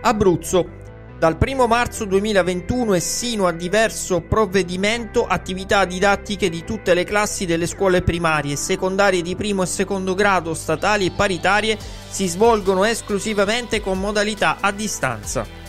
Abruzzo. Dal 1 marzo 2021 e sino a diverso provvedimento, attività didattiche di tutte le classi delle scuole primarie secondarie di primo e secondo grado, statali e paritarie, si svolgono esclusivamente con modalità a distanza.